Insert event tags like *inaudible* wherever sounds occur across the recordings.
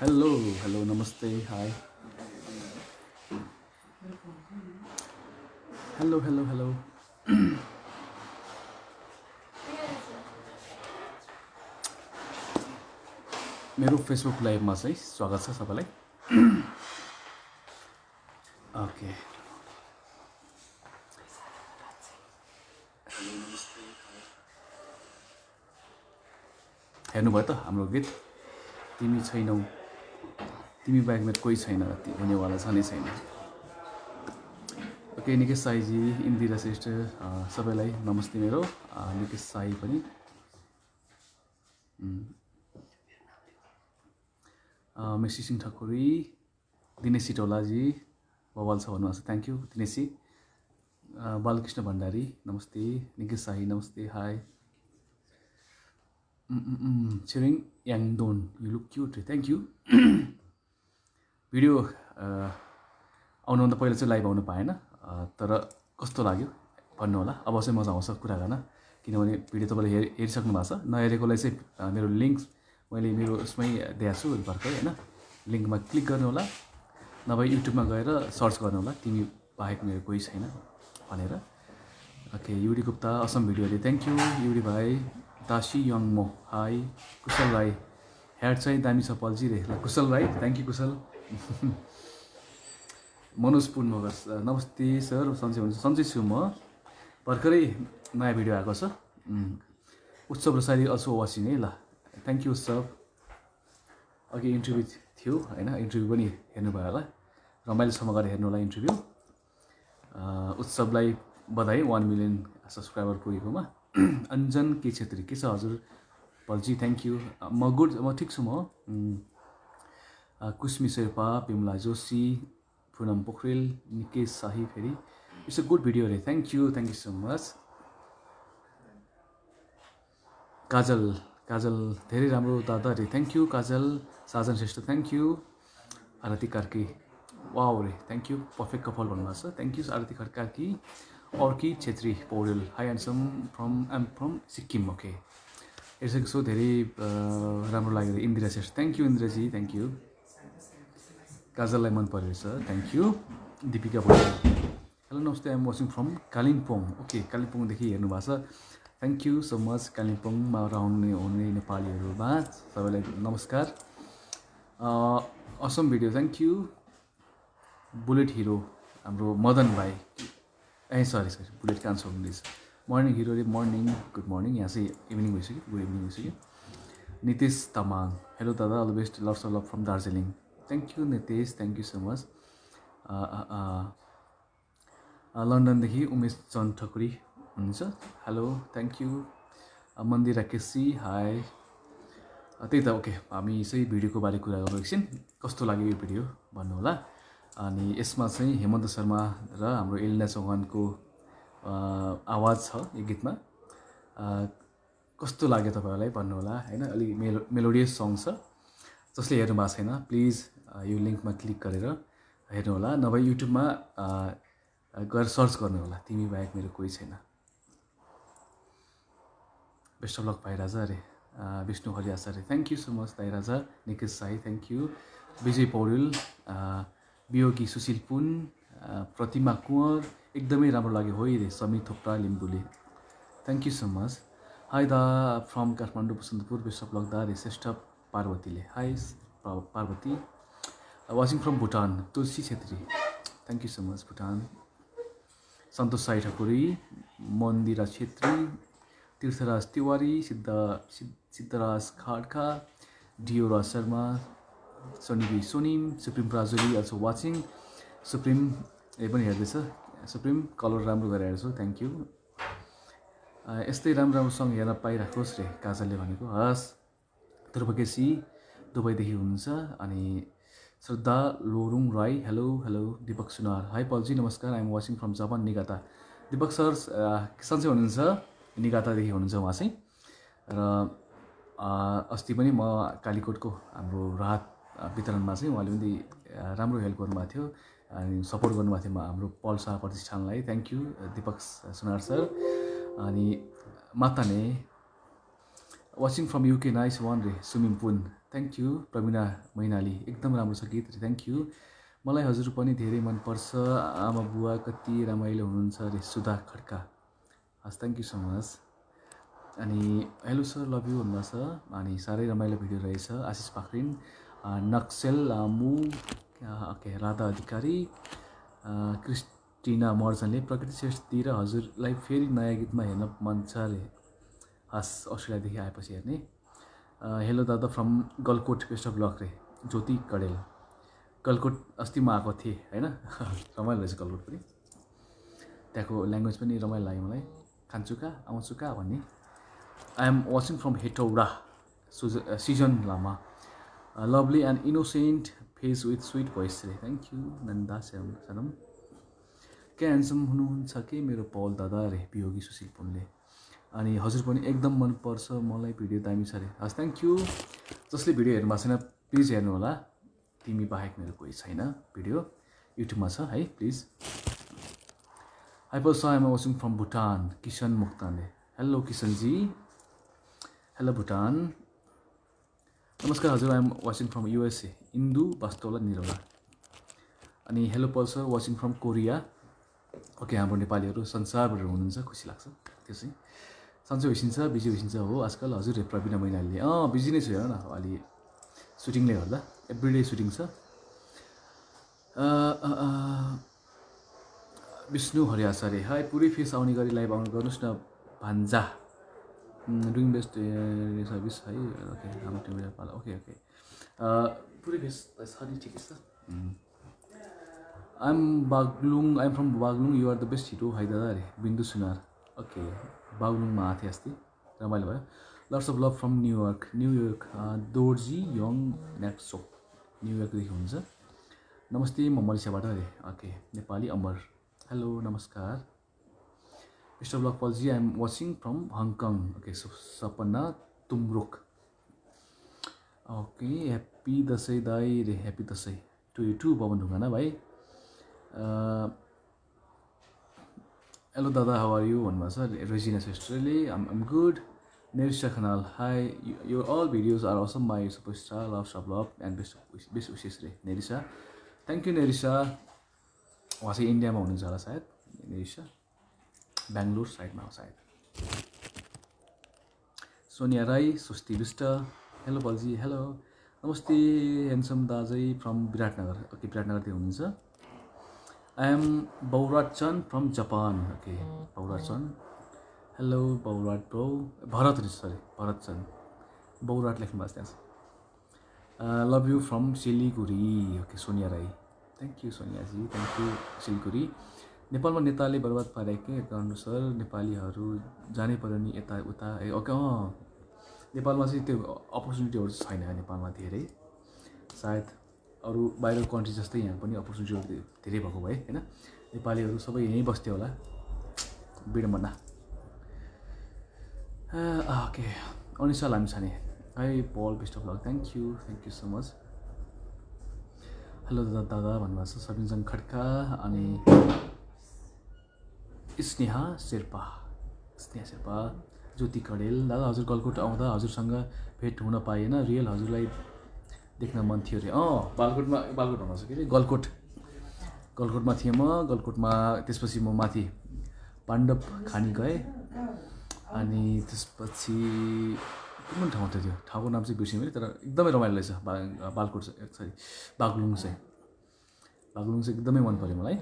Hello hello नमस्ते hi hello hello hello मेरो Facebook लाइभमा चाहिँ स्वागत छ सबैलाई। ओके हेर्नुभयो त हाम्रो गीत। तिमी छैनौ। तिमी बाहेक मेरो कोही छैन ती हुनेवाला छ नै छैन। ओके निकेश साईजी इन्दिरा श्रेष्ठ सबैलाई नमस्ते मेरो। निकेश साई पनि। मेसी सिंह ठकुरी दिनेश सिटौलाजी बवाल छ भन्नुभएको छ। Thank you Dineshji. A, Balkrishna Bhandari नमस्ते। निकेश साई नमस्ते hi Chhiring Yangdon you look cute thank you video आउनुभन्दा पहिला चाहिँ लाइभ आउनु पाएन तर कस्तो लाग्यो भन्नु होला अब चाहिँ मजा आउँछ कुरा गर्न किनभने भिडियो तपाईँले हेरि हेरिसक्नु भएको छ नहेरेकोलाई चाहिँ मेरो लिङ्क मैले मेरो उसमै दिएको छु भर्खर होइन लिङ्कमा क्लिक गर्नु होला नभए युट्युबमा गएर सर्च गर्नु होला तिमी बाहेक मेरो कोही छैन भनेर ओके युडी गुप्ता असम भिडियोले थ्याङ्क यू युडी भाइ दासी यङमो हाई कुशल राई ह्याड चाहिँ दामी छ पल्जी रे। ल कुशल राई थ्याङ्क यू कुशल। मनोज पुन मगर नमस्ते सर। सन्चै हुनुहुन्छ। सन्चै छु म। भर्खरै नयाँ भिडियो आएको छ। उत्सव र सारी अल्सो वाचिङ है ल थ्याङ्क यू उत्सव। अघि इन्टरभ्यू थियो होइन? इन्टरभ्यू पनि हेर्नुभयो होला। रमाइलोसम्म गरेर हेर्नु होला इन्टरभ्यू उत्सवलाई बधाई वान मिलियन सब्सक्राइबर पुगेकोमा। अञ्जन के छेत्री के छ? हजुर पल्जी थ्याङ्क यू म गुड म ठिक छु म कुस्मी शेर्पा पिमला जोशी पुनम पोखरेल निकेश शाही फेरि। इट्स अ गुड भिडियो अरे thank you thank you so much Kajal Kajal धेरै राम्रो दादा अरे thank you Kajal. Sajan Shrestha thank you Aarti Karki. Wow रे। थ्याङ्क यू पर्फेक्ट कपाल भन्नुभएको छ। Thank you Aarti Karki. Arki Chhetri Paudel hi handsome from am from Sikkim okay छु धेरै राम्रो लाग्यो Indira Shrestha thank you Indiraji thank you काजललाई मन परेछ thank you Dipika Paudel. Hello नमस्ते I'm watching from Kalimpong okay कालिम्पोङदेखि हेर्नु भएको छ। थ्याङ्क यू सो मच कालिम्पोङमा रहने हुने नेपालीहरूमा सबैलाई नमस्कार। Awesome video thank you bullet hero हाम्रो मदन भाइ। ए सरी सरी बुलेट कान्छ हुँदैछ मर्निङ हिरो रे मर्निङ गुड मर्निङ यहाँ चाहिँ इभिनिङ भइसक्यो गुड इभिनिङ भइसक्यो नितेश तामाङ हेलो दादा all best loves love from Darjeeling thank you Nitesh thank you so much लन्डनदेखि Umesh Chand Thakuri हुनुहुन्छ। Hello thank you Mandira KC hi त्यही त ओके हामी चाहिँ भिडियोको बारे कुरा गरौँ एकछिन। कस्तो लाग्यो यो भिडियो भन्नु होला? अनि यसमा चाहिँ हेमन्त शर्मा र हाम्रो एलिना चौहानको आवाज छ यो गीतमा। कस्तो लाग्यो तपाईँहरूलाई भन्नुहोला होइन? अलिक मेलो मेलोडियस सङ छ। जसले हेर्नु भएको छैन प्लिज यो लिङ्कमा क्लिक गरेर हेर्नुहोला। नभए युट्युबमा गएर सर्च गर्नु होला तिमी बाहेक मेरो कोही छैन। बेस्ट अफ लक भाइ राजा अरे Bishnu Hari Acharya thank you so much दाई राजा। निकेश साई थ्याङ्क यू विजय पौडेल वियोगी सुशील पुन प्रतिमा कुँवर एकदमै राम्रो लाग्यो हो रे Sami Thopra लिम्बुले। Thank you so much hi दा from Kathmandu Basantapur best of luck दा रे Shrestha पार्वतीले hi Parvati watching from Bhutan Tulsi Chhetri thank you so much Bhutan Santosh Sai Thakuri Mandira Chhetri Tirtharaj Tiwari Siddha Siddha Siddharaj Khadka Deo Raj सनिबी Sonim Suprim Prajuli also watching Suprim ए पनि हेर्दैछ। Supreme colour राम्रो गरेर हेर्छु thank you यस्तै राम्रो राम्रो सङ्ग हेर्न पाइराखोस् रे काजलले भनेको। हस्। ध्रुवकेशी दुबईदेखि हुनुहुन्छ अनि Shraddha Lorung Rai. Hello hello Dipak Sunar. Hi Palji नमस्कार। I'm watching from Japan Niigata Dipak sir सन्चै हुनुहुन्छ निगातादेखि हुनुहुन्छ उहाँ चाहिँ। र अस्ति पनि म कालीकोटको हाम्रो राहत वितरणमा चाहिँ उहाँले पनि राम्रो हेल्प गर्नुभएको थियो। अनि सपोर्ट गर्नुभएको थियो हाम्रो Pal Shah प्रतिष्ठानलाई। Thank you Dipak Sunar sir. अनि माताने watching from UK nice one रे सुमिङ पुन थ्याङ्क यू प्रवीणा मैनाली एकदम राम्रो छ गीत रे। थ्याङ्क यू मलाई हजुर पनि धेरै मनपर्छ आमा बुवा कति रमाइलो हुनुहुन्छ अरे सुधा खड्का। हस् थ्याङ्क यू सो मच अनि हेलो सर लभ यु भन्नुभएको छ। अनि साह्रै रमाइलो भिडियो रहेछ। आशिष पाखरिन। नक्सेल मु ओके राधा अधिकारी क्रिस्टिना मर्जनले प्रकृति श्रेष्ठतिर हजुरलाई फेरि नयाँ गीतमा हेर्न मन छ अरे हस् अस्ट्रेलियादेखि आएपछि हेर्ने। हेलो दादा from Galkot best of luck रे ज्योति कडेल। गलकोट अस्ति म आएको थिएँ होइन *laughs* रमाइलो रहेछ गलकोट पनि। त्यहाँको ल्याङ्ग्वेज पनि रमाइलो लाग्यो मलाई। खान्छु कहाँ आउँछु कहाँ भन्ने। I am watching from Hetauda shoes Sijan Lama. Lovely and innocent face with sweet voice रे थ्याङ्क यू नन्दा सनम के ह्यान्डसम हुनुहुन्छ कि? मेरो पल दादा रे बियोगी सुशील पुनले। अनि हजुर पनि एकदम मनपर्छ मलाई भिडियो दामी छ अरे हस् थ्याङ्क यू जसले भिडियो हेर्नु भएको छैन प्लिज हेर्नु होला। तिमी बाहेक मेरो कोही छैन भिडियो। युट्युबमा छ है प्लिज हाइपर स am watching from Bhutan Kisan मुक्तानले hello Kisanji hello Bhutan नमस्कार हजुर I'm watching from USA Indu वास्तवला Niraula अनि hello Pulsar watching from Korea okay हाम्रो नेपालीहरू संसारबाट हुनुहुन्छ खुसी लाग्छ त्यो चाहिँ सन्चै होइसिन्छ बिजी होइसिन्छ हो आजकल हजुर प्रवीण मैनालीले। अँ बिजी नै छु हेर न अलि सुटिङले गर्दा एभ्री डे सुटिङ छ। विष्णु हरियासरे हाई पुरै फेस आउने गरी लाइभ आउनु गर्नुहोस् न भान्जा। डुइङ बेस्ट सर्भिस है ओके हाम्रो टिम पाला ओके ओके पुरै बेस्ट छ नि ठिकै छ I'm Baglung I'm from Baglung you're the best hero hi दादा अरे बिन्दु सुनार ओके बागलुङमा आएको थिएँ अस्ति रमाइलो भयो lots of love from New York New York Dorji Yang Nexo न्युयोर्कदेखि हुन्छ नमस्ते म मलेसियाबाट अरे ओके नेपाली अमर हेलो नमस्कार मिस्टर ब्लक पल्जी I'm watching from Hong Kong okay Sapna तुमरुक okay happy Dashain दाई रे happy Dashain to you to Pawan Dhungana भाइ हेलो दादा हाउ आर यु भन्नुभएको छ रेजिना सिस्टरले आम आम गुड नेरिसा खनाल हाई यो all videos are awesome my super star love sub love and best best विशेष रे नेरिसा थ्याङ्क यू नेरिसा उहाँ चाहिँ इन्डियामा हुनुहुन्छ होला सायद नेरिसा बेङ्गलोर साइडमा हो सायद। सोनिया राई सुस्ती विष्ट हेलो बल्जी हेलो। नमस्ते हेन्सम दाजै फ्रम विराटनगर ओके विराटनगरदेखि हुनुहुन्छ। I am Baurat Chand from Japan okay Baurat Chand hello Baurat bro Bharat sorry Bharat Chand Baurat लेख्नु भएको त्यहाँ love you from Siliguri okay Sonia Rai. Thank you Soniaji thank you Siliguri नेपालमा नेताले बर्बाद पारेकै अनुसार नेपालीहरू जानै पऱ्यो नि यता उता। ए अँ। नेपालमा चाहिँ त्यो अपर्च्युनिटीहरू छैन नेपालमा धेरै। सायद अरू बाहिर कन्ट्री जस्तै यहाँ पनि अपर्च्युनिटीहरू धेरै भएको भए होइन? नेपालीहरू सबै यहीँ बस्थ्यो होला। बिडमना ओके। अनिसा लामिछाने है Pal best of luck thank you thank you so much hello दादा दादा भन्नुभएको छ सबिनजङ खड्का। अनि स्नेहा शेर्पा। स्नेहा शेर्पा ज्योति कडेल। दादा हजुर गलकोट आउँदा हजुरसँग भेट हुन पाएन। रियल हजुरलाई देख्न मन थियो अरे। अँ बालकोटमा बालकोट हुन सक्यो अरे। गलकोट। गलकोटमा थिएँ म। गलकोटमा त्यसपछि म माथि पाण्डव खानी गएँ। अनि त्यसपछि कुन ठाउँ थियो त्यो? ठाउँको नाम चाहिँ बिर्सेँ मैले तर एकदमै रमाइलो रहेछ। बा बालकोट सरी बागलुङ चाहिँ। बागलुङ चाहिँ एकदमै मन पऱ्यो मलाई।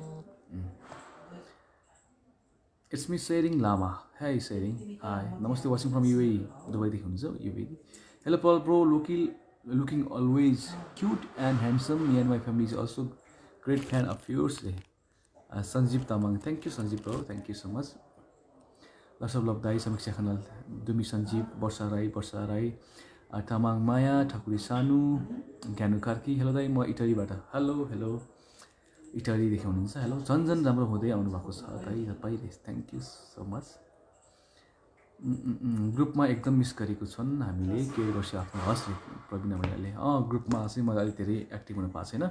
It's me Tsering Lama hi Tsering hi नमस्ते वाचिङ फ्रम युए दुबईदेखि हुनुहुन्छ युए हेलो पल bro लुकिल looking always cute and handsome me and my family is also great fan of yours रे Sanjeev Tamang thank you Sanjeev bro thank you so much लसब love दाई समीक्षा खनाल दुमी सञ्जीव वर्षा राई वर्षा राई तामाङ माया ठकुरी सानु ज्ञानु Karki hello दाई म इटलीबाट hello hello इटालीदेखि हुनुहुन्छ hello झन् झन् राम्रो हुँदै आउनु भएको छ है तपाईँ थ्याङ्क यू सो मच ग्रुपमा एकदम मिस गरेको छन् हामीले के गर्छ आफ्नो हस् प्रवीण मैनाले अँ ग्रुपमा चाहिँ मैले अलिक धेरै एक्टिभ हुनु पाएको छैन।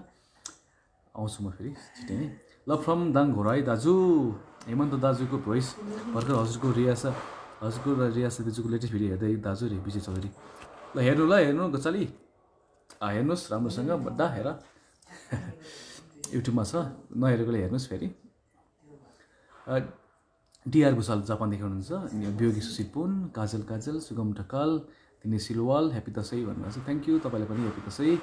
आउँछु म फेरि छिटै नै। ल फ्रम दाङ घोराई दाजु। हेमन्त दाजुको भोइस भर्खर हजुरको रियासा हजुरको र रियास दाजुको लेटेस्ट भिडियो हेर्दै दाजु रे विजय चौधरी ल हेर्नु ल हेर्नु गचाली हेर्नुहोस् राम्रोसँग बड्डा हेर। *laughs* युट्युबमा छ नहेरेकोले हेर्नुहोस् फेरि। डिआर भुषाल जापानदेखि हुनुहुन्छ बियोगी सुशील पुन काजल काजल सुगम ढकाल दिनेश सिलवाल ह्याप्पी दसैँ भन्नुभएको छ। थ्याङ्क यू तपाईँलाई पनि ह्याप्पी दसैँ।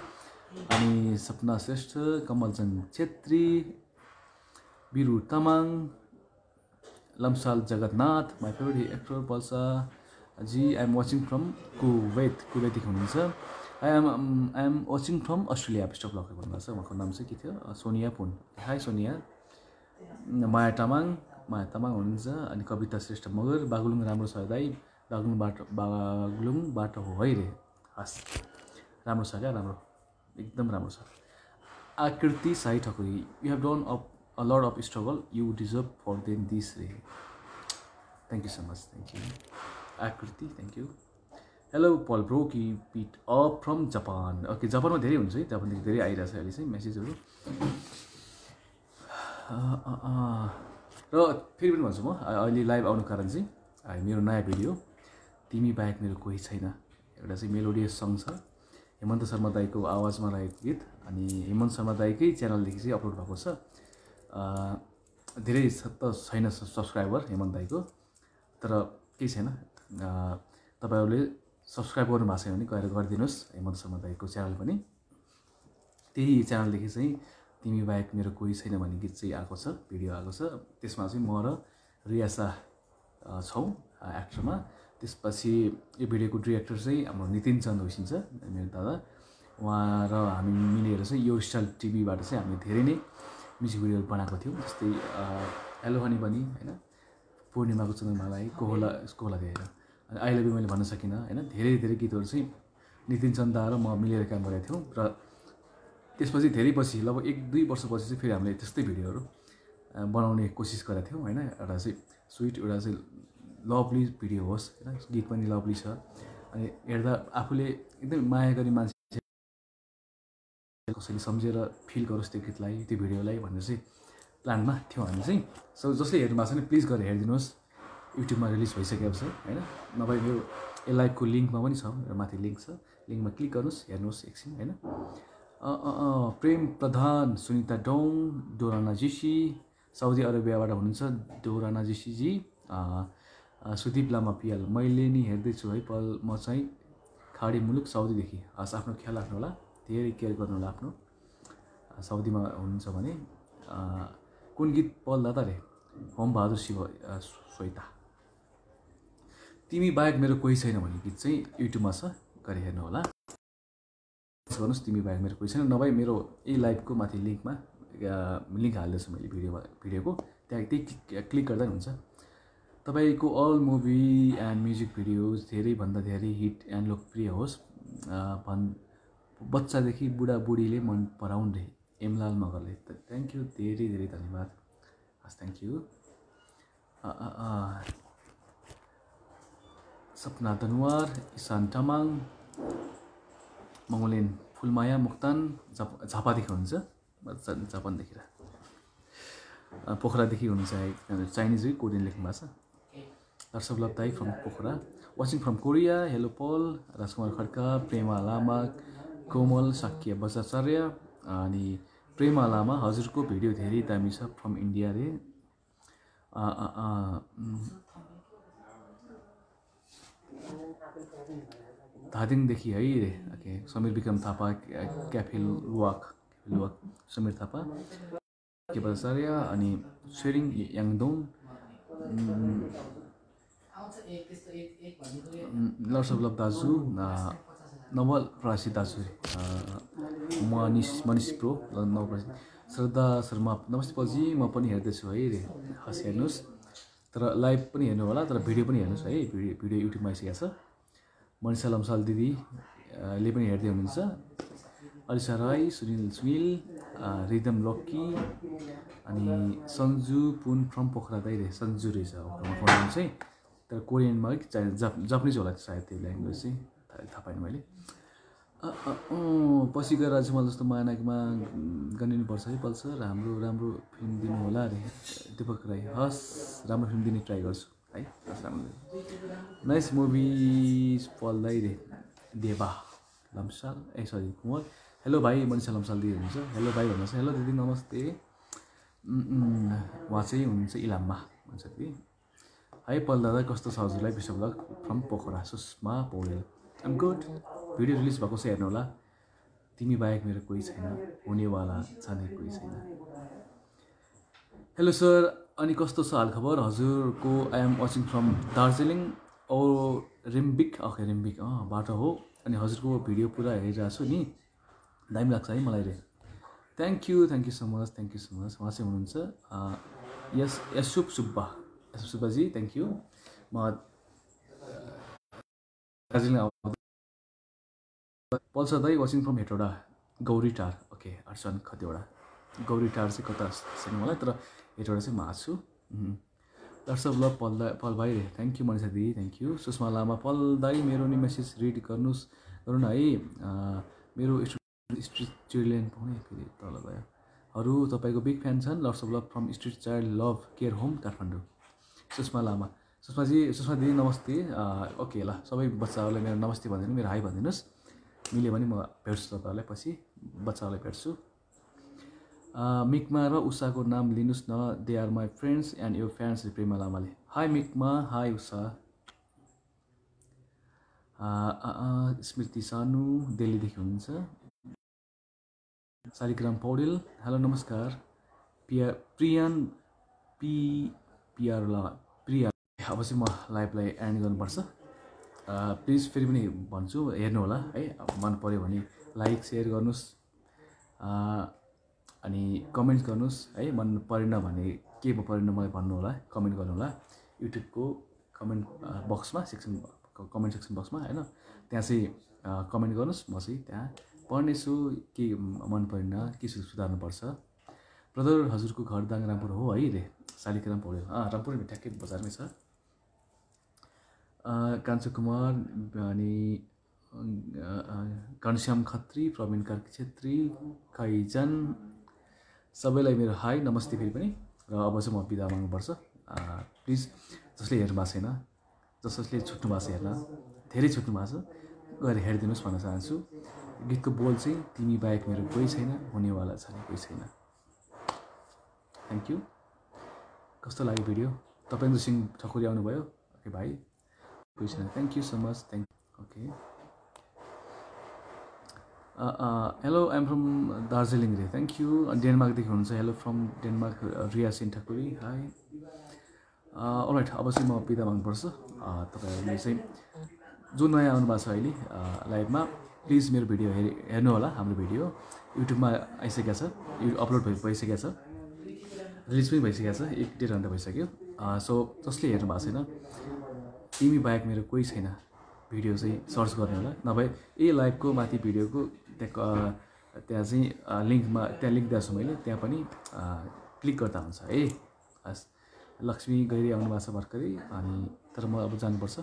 अनि Sapana Shrestha Kamalchand Chhetri Biru Tamang Lamsal Jagannath my favourite actor Palsa ji I'm watching from Kuwait कुवेतदेखि हुनुहुन्छ। I am I am watching from Australia best of luck भन्नुभएको छ उहाँको नाम चाहिँ के थियो सोनिया पुन। हाई सोनिया। माया तामाङ माया तामाङ हुनुहुन्छ अनि कविता श्रेष्ठ मगर बागलुङ राम्रो छ दाई बागलुङ बाटो बागलुङ बाटो हो है रे। हस्। राम्रो छ क्या? राम्रो। एकदम राम्रो छ। Aakriti Sai Thakuri you have done up a lot of struggle you deserve for than this रे thank you so much thank you Aakriti thank you hello Paul bro keep it up from Japan okay जापानमा धेरै हुन्छ है जापानदेखि धेरै आइरहेको छ अहिले चाहिँ मेसेजहरू *sighs* र फेरि पनि भन्छु म अहिले लाइभ आउनु कारण चाहिँ मेरो नयाँ भिडियो तिमी बाहेक मेरो कोही छैन। एउटा चाहिँ मेलोडियस सङ छ। हेमन्त शर्मा दाईको आवाजमा रहेको गीत अनि हेमन्त शर्मा दाईकै च्यानलदेखि चाहिँ अपलोड भएको छ। धेरै त छैन सब्सक्राइबर हेमन्त दाईको तर केही छैन। तपाईँहरूले सब्सक्राइब गर्नु भएको छैन भने गएर गरिदिनुहोस्। हेमन्त शर्मा दाईको च्यानल पनि। त्यही च्यानलदेखि चाहिँ तिमी बाहेक मेरो कोही छैन भन्ने गीत चाहिँ आएको छ भिडियो आएको छ। त्यसमा चाहिँ म र रियासा छौँ एक्टरमा। त्यसपछि यो भिडियोको डिरेक्टर चाहिँ हाम्रो नितिन चन्द होइसिन्छ मेरो दादा। उहाँ र हामी मिलेर चाहिँ यो स्टाइल टिभीबाट चाहिँ हामीले धेरै नै म्युजिक भिडियोहरू बनाएको थियौँ। जस्तै हेलो हनी बनी होइन? पूर्णिमाको चन्द्रमालाई कोहला कोहला अनि अहिले मैले भन्न सकिनँ होइन? धेरै धेरै गीतहरू चाहिँ नितिन चन्दा र म मिलेर काम गरेका थियौँ र त्यसपछि धेरै पछि लगभग एक दुई वर्षपछि चाहिँ फेरि हामीले त्यस्तै भिडियोहरू बनाउने कोसिस गरेका थियौँ होइन? एउटा चाहिँ स्विट एउटा चाहिँ लभली भिडियो होस् होइन? गीत पनि लभली छ। अनि हेर्दा आफूले एकदम माया गर्ने मान्छे कसैले सम्झेर फिल गरोस् त्यो गीतलाई त्यो भिडियोलाई भनेर चाहिँ प्लानमा थियौँ हामी चाहिँ। सो जसले हेर्नु भएको छ भने प्लिज गरेर हेरिदिनुहोस्। युट्युबमा रिलिज भइसकेको छ होइन? नभए यो लाइभको लिङ्कमा पनि छ मेरो माथि लिङ्क छ। लिङ्कमा क्लिक गर्नुहोस् हेर्नुहोस् एकछिन होइन? प्रेम प्रधान सुनिता डोङ डोराना जीसी साउदी अरेबियाबाट हुनुहुन्छ डोराना जीसीजी सुदीप लामा पियाल मैले नि हेर्दैछु है पल म चाहिँ खाडी मुलुक साउदीदेखि। हस् आफ्नो ख्याल राख्नु होला धेरै केयर गर्नु होला आफ्नो। साउदीमा हुनुहुन्छ भने कुन गीत पल दादा रे होम बहादुर शिव श्वेता तिमी बाहेक मेरो कोही छैन भन्ने गीत चाहिँ युट्युबमा छ गरी हेर्नु होला। गर्नुहोस् तिमी बाहेक मेरो कोही छैन। नभए मेरो यही लाइभको माथि लिङ्कमा लिङ्क हाल्दैछु मैले भिडियोमा भिडियोको। त्यहाँ त्यही क्लिक गर्दा हुन्छ। तपाईँको all movie and music videos धेरैभन्दा धेरै हिट एन्ड लोकप्रिय होस्। भन् बच्चादेखि बुढाबुढीले मन पराउन् रे एमलाल मगरले। थ्याङ्क यू धेरै धेरै धन्यवाद। हस् थ्याङ्क यू सपना दनुवार इसान तामाङ मङ्गलेन फुलमाया मुक्तान झाप झापादेखि हुनुहुन्छ जापानदेखि पोखरादेखि हुनुहुन्छ चाइनिज है कोरियन लेख्नु भएको छ दर्शक Laptai from Pokhara watching from Korea hello Paul Rajkumar Khadka Prema लामा कोमल साक्य बजाचार्य अनि प्रेमा लामा हजुरको भिडियो धेरै दामी छ फ्रम इन्डिया रे धादिङदेखि है ओके समीर विक्रम थापा क्याफेल वाक क्याफेल वाक समीर थापा के बजाचार्य अनि Tsering Yangdong lots of love दाजु नवल प्रवासी दाजु मनिष मनिष प्रो नवप्रवासी श्रद्धा शर्मा नमस्ते पल्जी म पनि हेर्दैछु है रे हस् हेर्नुहोस् तर लाइभ पनि हेर्नु होला तर भिडियो पनि हेर्नुहोस् है भिडियो भिडियो युट्युबमा आइसकेको छ। मनिषा लम्साल दिदीले पनि हेर्दै हुनुहुन्छ। अलिसा राई सुनिल सुनिल रिदम लक्की अनि सन्जु पुन फ्रम पोखरा दाइ रे सन्जु रहेछ नाम चाहिँ तर कोरियनमा है चाहे जाप जापानिज होला सायद त्यो ल्याङ्ग्वेज चाहिँ थाहा पाएँ मैले। पछि गएर चाहिँ जस्तो महानायकमा गनिनुपर्छ है पल्छ राम्रो राम्रो फिल्म दिनु होला अरे। दिपक राई हस् राम्रो फिल्म दिने ट्राई गर्छु। है राम्रो नाइस मुभिज पल्दै देवा लम्साल ए सरी कुमार हेलो भाइ मनिषा लम्साल दिदी हुनुहुन्छ। हेलो भाइ भन्नुहोस्। हेलो दिदी नमस्ते। उहाँ चाहिँ हुनुहुन्छ इलाममा भन्छ दिदी है पल दादा कस्तो छ हजुरलाई? Bishwa blog from Pokhara Sushma Paudel. I'm good video release भएको छ हेर्नु होला। तिमी बाहेक मेरो कोही छैन। हुनेवाला छाने कोही छैन। हेलो सर अनि कस्तो छ हालखबर हजुरको I am watching from Darjeeling oh Rimbik okay Rimbik अँ बाटो हो। अनि हजुरको भिडियो पुरा हेरिरहेको छु नि। दामी लाग्छ है मलाई रे। Thank you thank you so much thank you so much उहाँ चाहिँ हुनुहुन्छ यस यशुप सुब्बा। यशुप सुब्बाजी थ्याङ्क यू म दार्जिलिङ पल्सर दाई watching from Hetauda Gauri Tar. Okay Archan कतिवटा। गौरी टार चाहिँ कता छैन मलाई तर हेटौडा चाहिँ म छु दर्शक ल पल पल भाइ। थ्याङ्क यू मनिषा दिदी थ्याङ्क यू सुषमा लामा पल दाई मेरो नि मेसेज रिड गर्नुहोस् गरौँ न है। मेरो स्ट्रिट चिल्ड्रेन पाउने फेरि तल गयो। अरू तपाईँको बिग फ्यान छन् lots of love from street child love care home Kathmandu Sushma Lama. सुषमाजी Sushma दिदी नमस्ते। ओके ल सबै बच्चाहरूलाई मेरो नमस्ते भनिदिनु मेरो हाई भनिदिनुहोस् मिल्यो भने म भेट्छु तपाईँहरूलाई पछि। बच्चाहरूलाई भेट्छु। मिकमा र उषाको नाम लिनुहोस् न they are my friends and your fans Prema लामाले। हाई मिकमा हाई उषा। स्मृति सानु दिल्लीदेखि हुनुहुन्छ। शालिग्राम पौडेल हेलो नमस्कार। पिया प्रियान पी पिआर ला प्रिया चाहिँ म लाइभलाई एन्ड गर्नुपर्छ। प्लिज फेरि पनि भन्छु हेर्नु होला है मन पऱ्यो भने लाइक सेयर गर्नुहोस्। अनि कमेन्ट गर्नुहोस् है मन परेन भने के परेन मलाई भन्नु होला कमेन्ट गर्नु होला। युट्युबको कमेन्ट बक्समा सेक्सन कमेन्ट सेक्सन बक्समा होइन? त्यहाँ चाहिँ कमेन्ट गर्नुहोस् म चाहिँ त्यहाँ पढ्नेछु के मन परेन के सुधार्नुपर्छ। ब्रदर हजुरको घर दाङ रामपुर हो है रे शालिग्राम पढ्यो अँ रामपुर ठ्याक्कै बजारमै छ। कान्छो कुमार अनि घनश्याम खत्री प्रवीण कार्की छेत्री काइजान सबैलाई मेरो हाई नमस्ते फेरि पनि। र अब चाहिँ म बिदा माग्नुपर्छ। प्लिज जसले हेर्नु भएको छैन जस जसले छुट्नु भएको छ हेर्न धेरै छुट्नु भएको छ गएर हेरिदिनुहोस् भन्न चाहन्छु। गीतको बोल चाहिँ तिमी बाहेक मेरो कोही छैन हुनेवाला छैन कोही छैन। थ्याङ्क यू कस्तो लाग्यो भिडियो? तपाईँको सिंह ठकुरी आउनुभयो? ओके भाइ कोही छैन thank you so much thank okay hello I'm from Darjeeling रे थ्याङ्क यू डेनमार्कदेखि हुनुहुन्छ. Hello from Denmark Riya Singh Thakuri hi right अब चाहिँ म बिदा माग्नुपर्छ. तपाईँहरूले चाहिँ जो नयाँ आउनु भएको छ अहिले लाइभमा प्लिज मेरो भिडियो हेरि हेर्नु होला हाम्रो भिडियो. युट्युबमा आइसकेको छ. यु अपलोड भइ भइसकेको छ. रिलिज पनि भइसकेको छ. एक डेढ घन्टा भइसक्यो. सो जसले हेर्नु भएको छैन तिमी बाहेक मेरो कोही छैन. भिडियो चाहिँ सर्च गर्नु होला. नभए ए लाइभको माथि भिडियोको त्यहाँ त्यहाँ चाहिँ लिङ्कमा त्यहाँ लिङ्क दिएको छु मैले त्यहाँ पनि क्लिक गर्दा हुन्छ है। हस् लक्ष्मी गैरी आउनु भएको छ भर्खरै अनि तर म अब जानुपर्छ।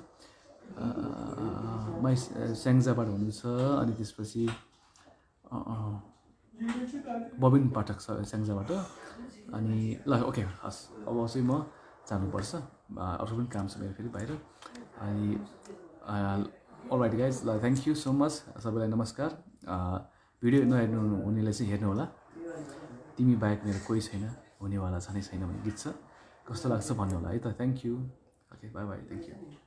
माइ स्याङ्जाबाट हुनुहुन्छ अनि त्यसपछि बबिन पाठक छ स्याङ्जाबाट अनि ल ओके हस् अब चाहिँ म जानुपर्छ। अरू पनि काम छ मेरो फेरि बाहिर। अनि अलराइट गाइज ल थ्याङ्क यू सो मच सबैलाई नमस्कार। भिडियो नहेर्नु हुनेलाई चाहिँ हेर्नु होला। तिमी बाहेक मेरो कोही छैन हुनेवाला छँदै छैन भन्ने गीत छ। कस्तो लाग्छ भन्नु होला है त? Thank you okay bye bye thank you